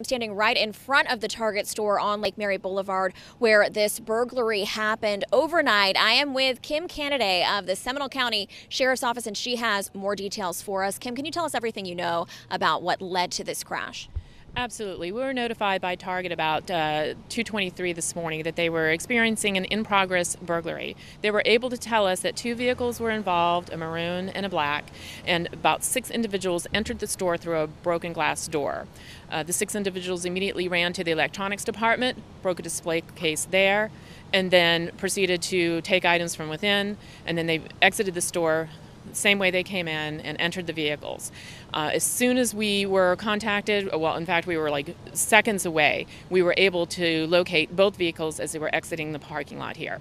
I'm standing right in front of the Target store on Lake Mary Boulevard where this burglary happened overnight. I am with Kim Cannaday of the Seminole County Sheriff's Office and she has more details for us. Kim, can you tell us everything you know about what led to this crash? Absolutely. We were notified by Target about uh, 223 this morning that they were experiencing an in progress burglary. They were able to tell us that two vehicles were involved, a maroon and a black, and about six individuals entered the store through a broken glass door. Uh, the six individuals immediately ran to the electronics department, broke a display case there, and then proceeded to take items from within, and then they exited the store same way they came in and entered the vehicles. Uh, as soon as we were contacted, well, in fact, we were like seconds away, we were able to locate both vehicles as they were exiting the parking lot here.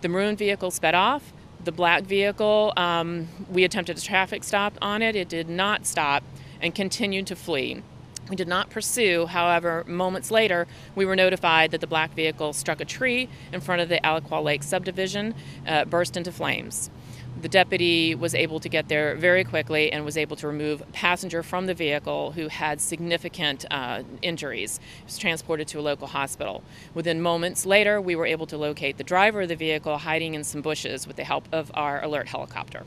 The maroon vehicle sped off. The black vehicle, um, we attempted a traffic stop on it. It did not stop and continued to flee. We did not pursue, however, moments later, we were notified that the black vehicle struck a tree in front of the Alaqua Lake subdivision, uh, burst into flames. The deputy was able to get there very quickly and was able to remove a passenger from the vehicle who had significant uh, injuries. He was transported to a local hospital. Within moments later, we were able to locate the driver of the vehicle hiding in some bushes with the help of our alert helicopter.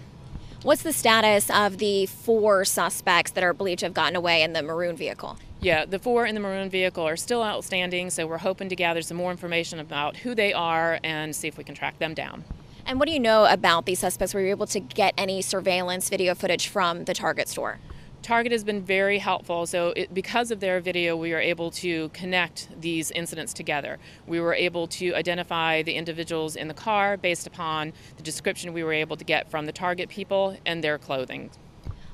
What's the status of the four suspects that are believed to have gotten away in the maroon vehicle? Yeah, the four in the maroon vehicle are still outstanding, so we're hoping to gather some more information about who they are and see if we can track them down. And what do you know about these suspects? Were you able to get any surveillance video footage from the Target store? Target has been very helpful. So, it, because of their video, we were able to connect these incidents together. We were able to identify the individuals in the car based upon the description we were able to get from the Target people and their clothing.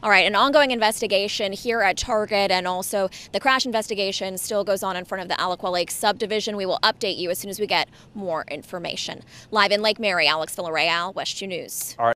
All right, an ongoing investigation here at Target and also the crash investigation still goes on in front of the Alaqua Lake subdivision. We will update you as soon as we get more information. Live in Lake Mary, Alex Villarreal, WESH 2 News. All right.